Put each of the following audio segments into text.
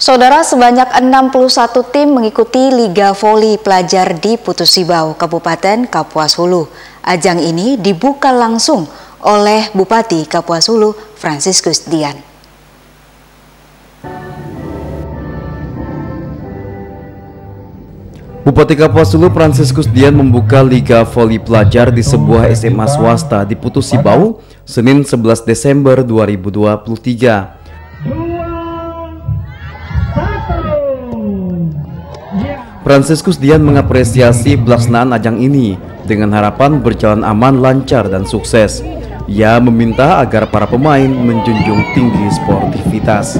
Saudara sebanyak 61 tim mengikuti Liga Voli Pelajar di Putusibau, Kabupaten Kapuas Hulu. Ajang ini dibuka langsung oleh Bupati Kapuas Hulu, Franciscus Dian. Bupati Kapuas Hulu Franciscus Dian membuka Liga Voli Pelajar di sebuah SMA swasta di Putusibau, Senin 11 Desember 2023. Franciscus Dian mengapresiasi pelaksanaan ajang ini dengan harapan berjalan aman, lancar, dan sukses. Ia meminta agar para pemain menjunjung tinggi sportivitas.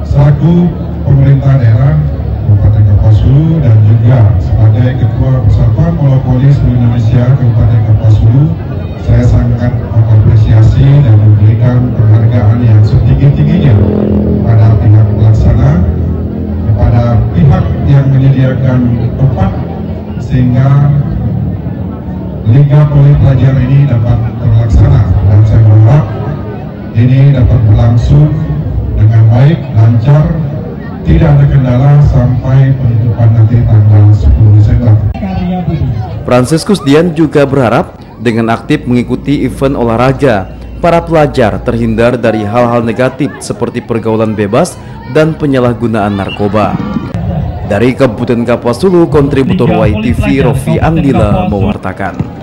Selaku pemerintah daerah Kabupaten Kapuasulu dan juga sebagai Ketua Persatuan Bola Voli Indonesia Kabupaten Kapuasulu, saya sangat mengapresiasi dan memberikan menyediakan tempat sehingga Liga Poli Pelajar ini dapat terlaksana dan saya berharap ini dapat berlangsung dengan baik, lancar, tidak ada kendala sampai penutupan nanti tanggal 10 Desember. Franciscus Dian juga berharap dengan aktif mengikuti event olahraga, para pelajar terhindar dari hal-hal negatif seperti pergaulan bebas dan penyalahgunaan narkoba. Dari Kabupaten Kapuas Hulu, kontributor YTV Rofi Andila mewartakan.